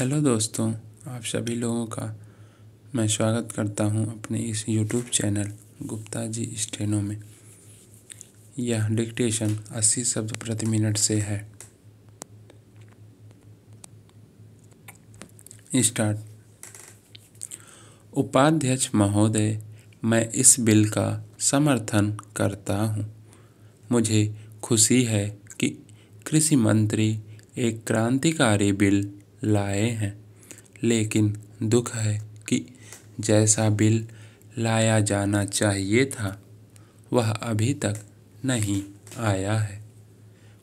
Hello दोस्तों, आप सभी लोगों का मैं स्वागत करता हूँ अपने इस YouTube channel Gupta ji steno में। यह डिक्टेशन 80 शब्द प्रति मिनट से है। स्टार्ट उपाध्यक्ष महोदय, मैं इस बिल का समर्थन करता हूँ। मुझे खुशी है कि कृषि मंत्री, एक क्रांतिकारी बिल लाए हैं। लेकिन दुख है कि जैसा बिल लाया जाना चाहिए था, वह अभी तक नहीं आया है।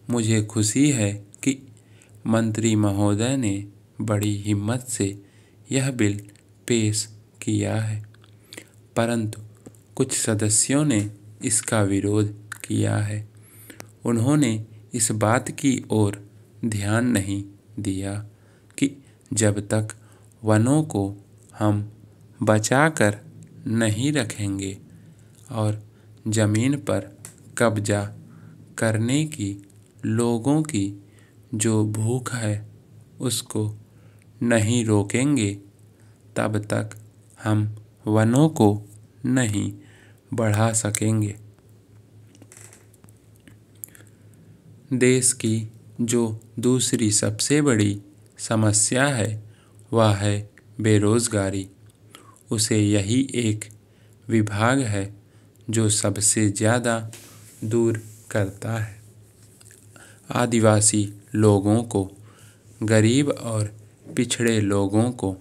मुझे खुशी है कि मंत्री महोदय ने बड़ी हिम्मत से यह बिल पेश किया है। परंतु कुछ सदस्यों ने इसका विरोध किया है। उन्होंने इस बात की ओर ध्यान नहीं दिया। कि जब तक वनों को हम बचाकर नहीं रखेंगे और ज़मीन पर कब्जा करने की, लोगों की जो भूख है उसको नहीं रोकेंगे, तब तक हम वनों को नहीं बढ़ा सकेंगे। देश की जो दूसरी सबसे बड़ी समस्या है, वह है बेरोज़गारी। उसे यही एक विभाग है जो सबसे ज़्यादा दूर करता है। आदिवासी लोगों को, गरीब और पिछड़े लोगों को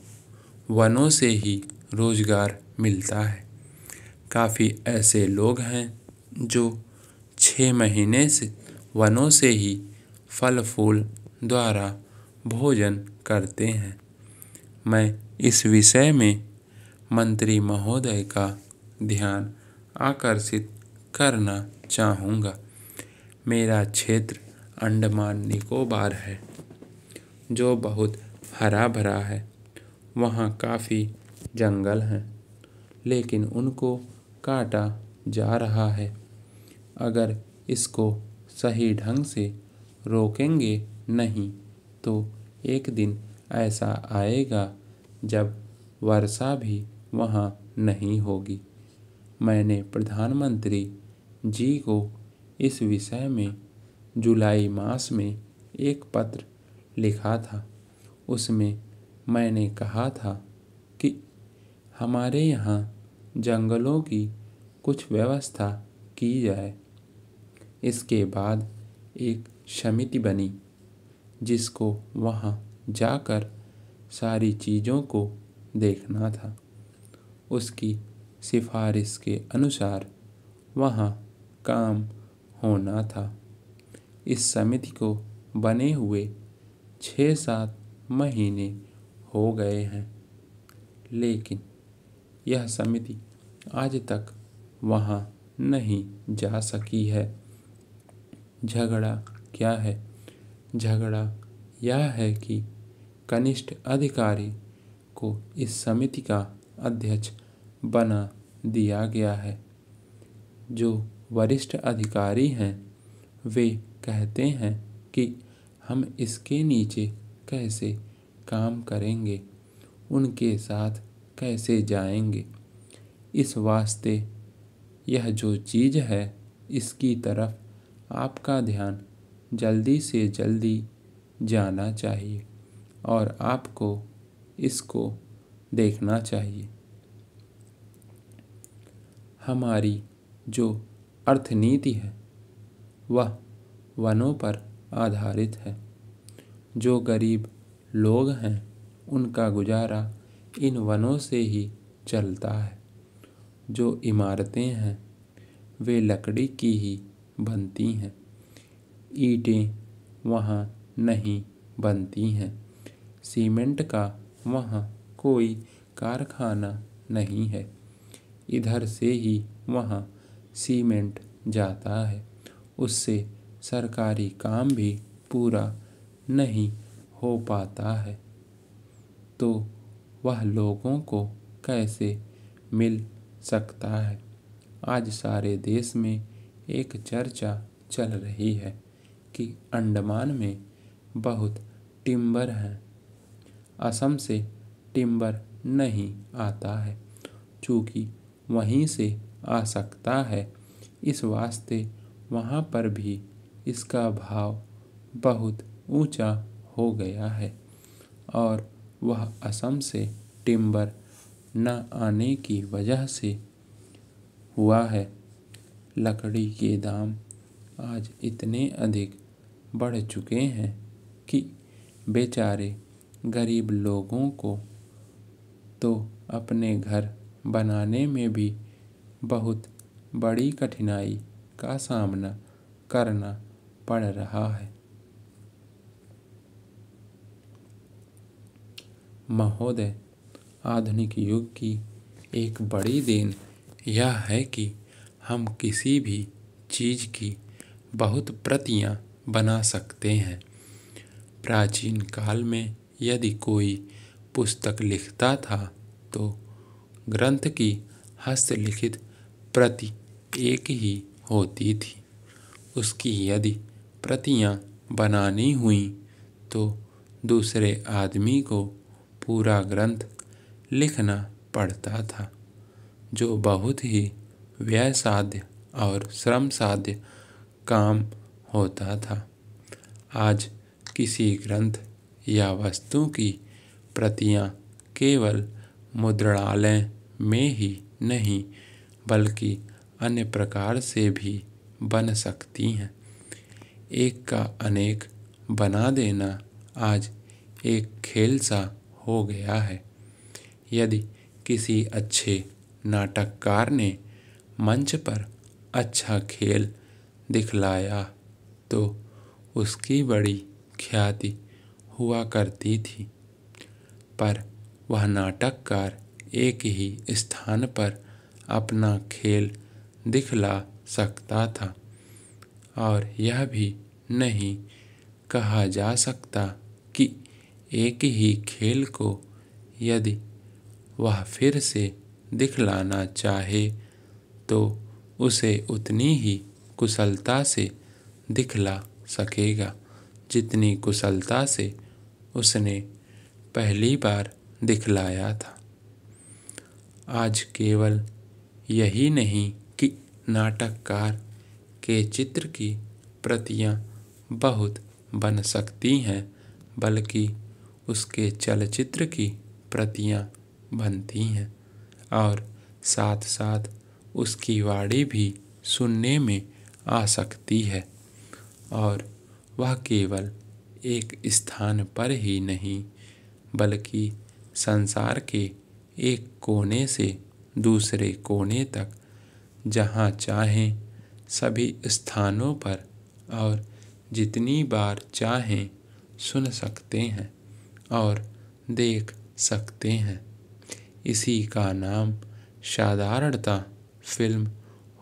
वनों से ही रोज़गार मिलता है। काफ़ी ऐसे लोग हैं जो छः महीने से वनों से ही फल फूल द्वारा भोजन करते हैं। मैं इस विषय में मंत्री महोदय का ध्यान आकर्षित करना चाहूँगा। मेरा क्षेत्र अंडमान निकोबार है, जो बहुत हरा भरा है। वहाँ काफ़ी जंगल हैं, लेकिन उनको काटा जा रहा है। अगर इसको सही ढंग से रोकेंगे नहीं तो एक दिन ऐसा आएगा जब वर्षा भी वहाँ नहीं होगी। मैंने प्रधानमंत्री जी को इस विषय में जुलाई मास में एक पत्र लिखा था। उसमें मैंने कहा था कि हमारे यहाँ जंगलों की कुछ व्यवस्था की जाए। इसके बाद एक समिति बनी। जिसको वहाँ जाकर सारी चीज़ों को देखना था। उसकी सिफारिश के अनुसार वहाँ काम होना था। इस समिति को बने हुए छः सात महीने हो गए हैं, लेकिन यह समिति आज तक वहाँ नहीं जा सकी है। झगड़ा क्या है? झगड़ा यह है कि कनिष्ठ अधिकारी को इस समिति का अध्यक्ष बना दिया गया है। जो वरिष्ठ अधिकारी हैं, वे कहते हैं कि हम इसके नीचे कैसे काम करेंगे, उनके साथ कैसे जाएँगे। इस वास्ते यह जो चीज़ है, इसकी तरफ़ आपका ध्यान जल्दी से जल्दी जाना चाहिए और आपको इसको देखना चाहिए। हमारी जो अर्थनीति है, वह वनों पर आधारित है। जो गरीब लोग हैं, उनका गुजारा इन वनों से ही चलता है। जो इमारतें हैं, वे लकड़ी की ही बनती हैं। ईंटें वहाँ नहीं बनती हैं। सीमेंट का वहाँ कोई कारखाना नहीं है। इधर से ही वहाँ सीमेंट जाता है। उससे सरकारी काम भी पूरा नहीं हो पाता है। तो वह लोगों को कैसे मिल सकता है? आज सारे देश में एक चर्चा चल रही है। कि अंडमान में बहुत टिम्बर हैं। असम से टिम्बर नहीं आता है। चूँकि वहीं से आ सकता है, इस वास्ते वहाँ पर भी इसका भाव बहुत ऊँचा हो गया है और वह असम से टिम्बर न आने की वजह से हुआ है। लकड़ी के दाम आज इतने अधिक बढ़ चुके हैं कि बेचारे गरीब लोगों को तो अपने घर बनाने में भी बहुत बड़ी कठिनाई का सामना करना पड़ रहा है। महोदय, आधुनिक युग की एक बड़ी देन यह है कि हम किसी भी चीज़ की बहुत प्रतियाँ बना सकते हैं। प्राचीन काल में यदि कोई पुस्तक लिखता था तो ग्रंथ की हस्तलिखित प्रति एक ही होती थी। उसकी यदि प्रतियाँ बनानी हुई तो दूसरे आदमी को पूरा ग्रंथ लिखना पड़ता था, जो बहुत ही व्यय साध्य और श्रम साध्य काम होता था। आज किसी ग्रंथ या वस्तु की प्रतियाँ केवल मुद्रणालय में ही नहीं, बल्कि अन्य प्रकार से भी बन सकती हैं। एक का अनेक बना देना आज एक खेल सा हो गया है। यदि किसी अच्छे नाटककार ने मंच पर अच्छा खेल दिखलाया तो उसकी बड़ी ख्याति हुआ करती थी। पर वह नाटककार एक ही स्थान पर अपना खेल दिखला सकता था और यह भी नहीं कहा जा सकता कि एक ही खेल को यदि वह फिर से दिखलाना चाहे तो उसे उतनी ही कुशलता से दिखला सकेगा। जितनी कुशलता से उसने पहली बार दिखलाया था। आज केवल यही नहीं कि नाटककार के चित्र की प्रतियाँ बहुत बन सकती हैं, बल्कि उसके चलचित्र की प्रतियाँ बनती हैं, और साथ साथ उसकी वाणी भी सुनने में आ सकती है। और वह केवल एक स्थान पर ही नहीं, बल्कि संसार के एक कोने से दूसरे कोने तक, जहाँ चाहें, सभी स्थानों पर और जितनी बार चाहें सुन सकते हैं और देख सकते हैं। इसी का नाम साधारणता फ़िल्म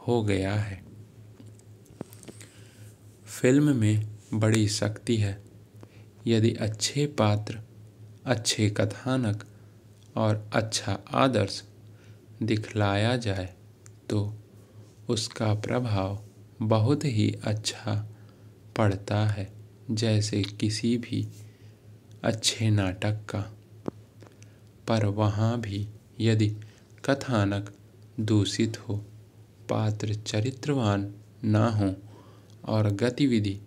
हो गया है। फ़िल्म में बड़ी शक्ति है। यदि अच्छे पात्र, अच्छे कथानक और अच्छा आदर्श दिखलाया जाए तो उसका प्रभाव बहुत ही अच्छा पड़ता है, जैसे किसी भी अच्छे नाटक का। पर वहाँ भी यदि कथानक दूषित हो, पात्र चरित्रवान ना हो और गतिविधि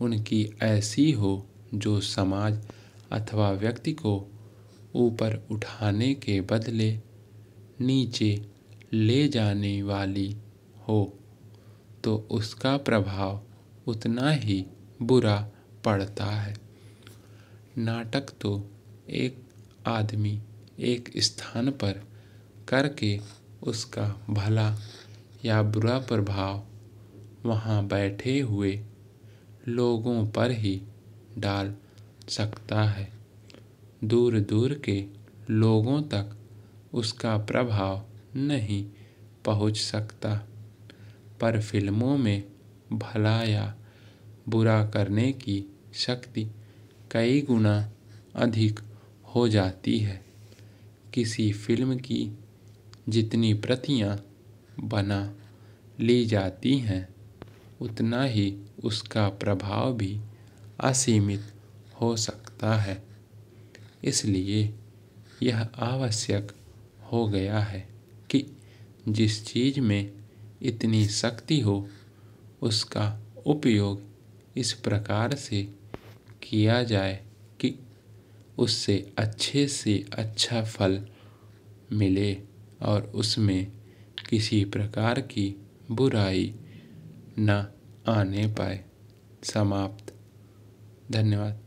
उनकी ऐसी हो जो समाज अथवा व्यक्ति को ऊपर उठाने के बदले नीचे ले जाने वाली हो तो उसका प्रभाव उतना ही बुरा पड़ता है। नाटक तो एक आदमी एक स्थान पर करके उसका भला या बुरा प्रभाव वहाँ बैठे हुए लोगों पर ही डाल सकता है। दूर दूर के लोगों तक उसका प्रभाव नहीं पहुँच सकता, पर फ़िल्मों में भला या बुरा करने की शक्ति कई गुना अधिक हो जाती है। किसी फ़िल्म की जितनी प्रतियाँ बना ली जाती हैं उतना ही उसका प्रभाव भी असीमित हो सकता है। इसलिए यह आवश्यक हो गया है कि जिस चीज़ में इतनी शक्ति हो, उसका उपयोग इस प्रकार से किया जाए कि उससे अच्छे से अच्छा फल मिले और उसमें किसी प्रकार की बुराई न आने पाए समाप्त। धन्यवाद।